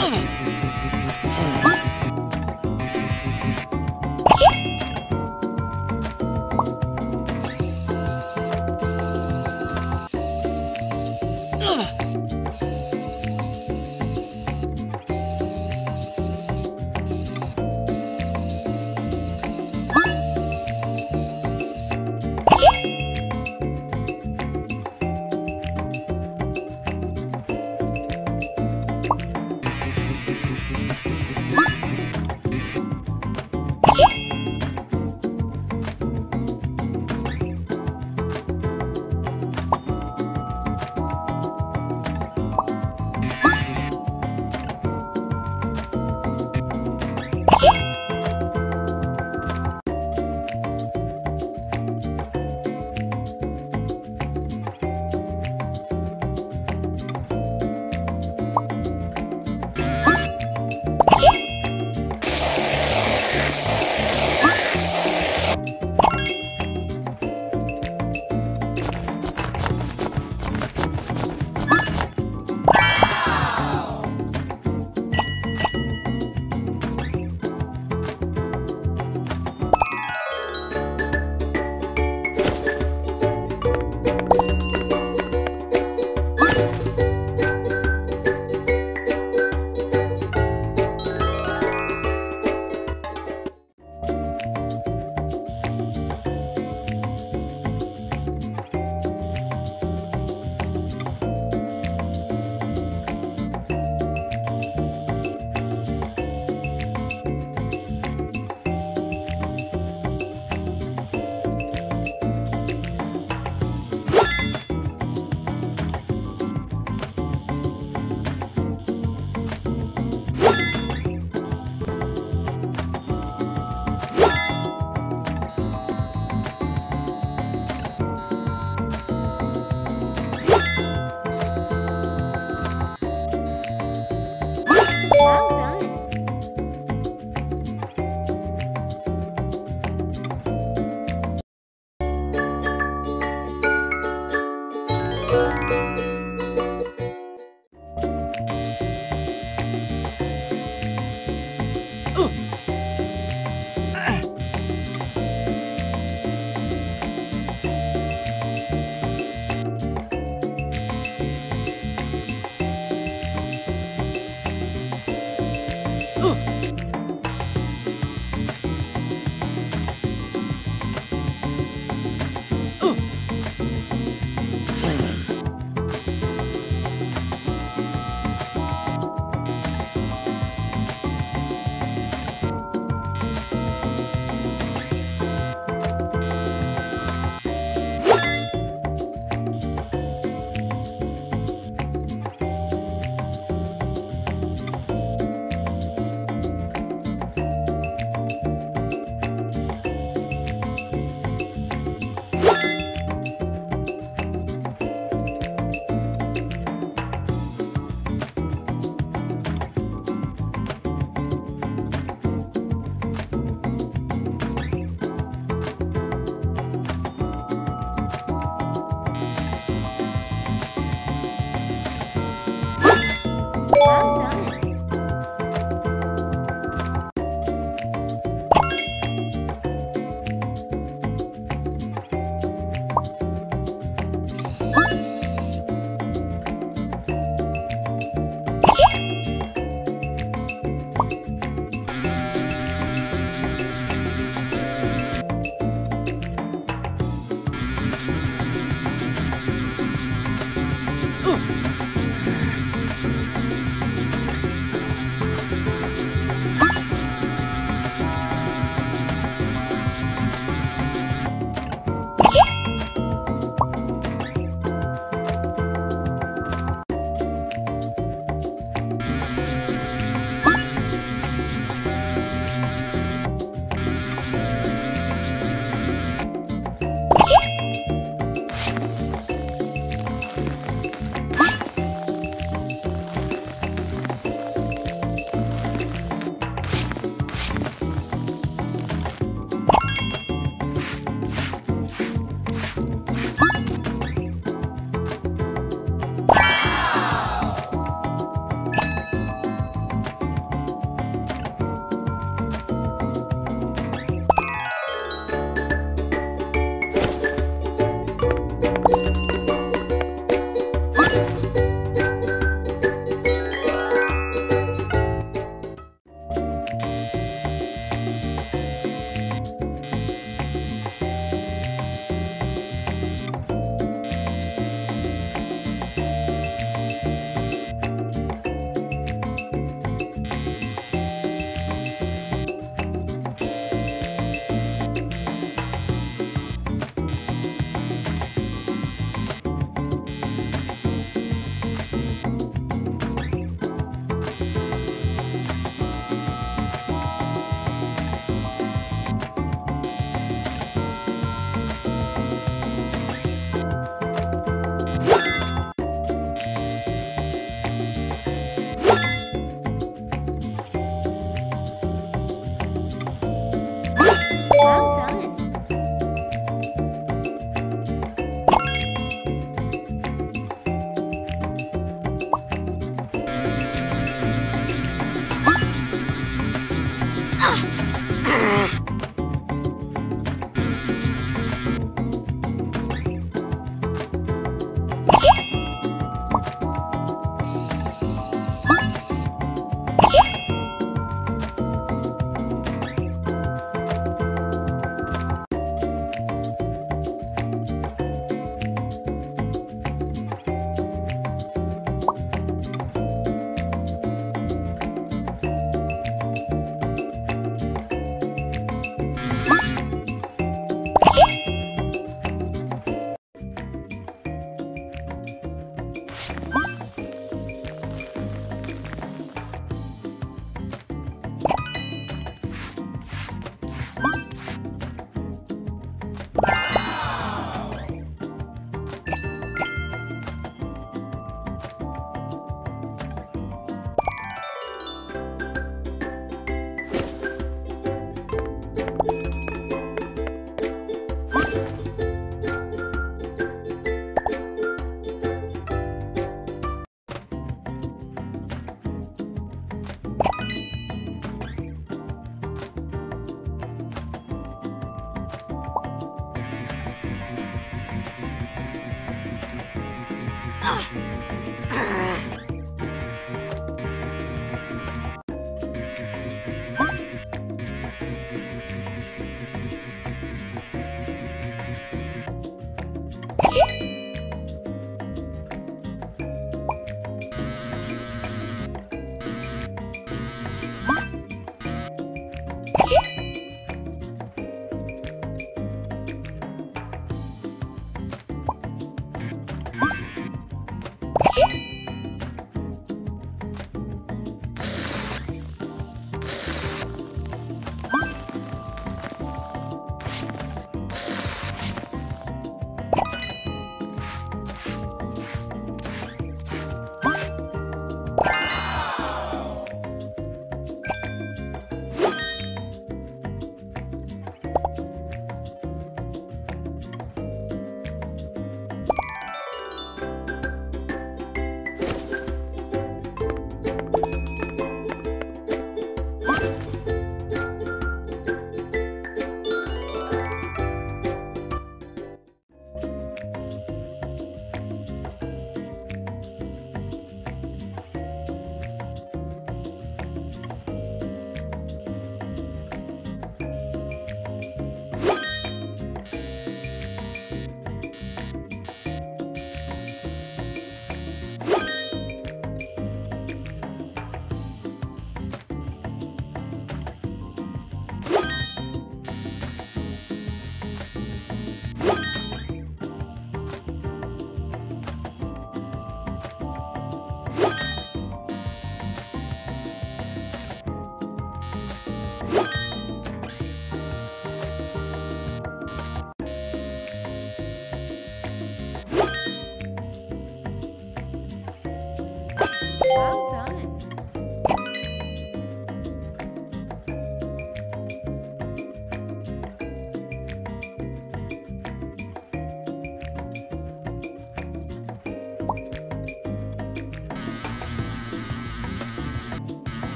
Mm. うん。quá. うん。Ugh.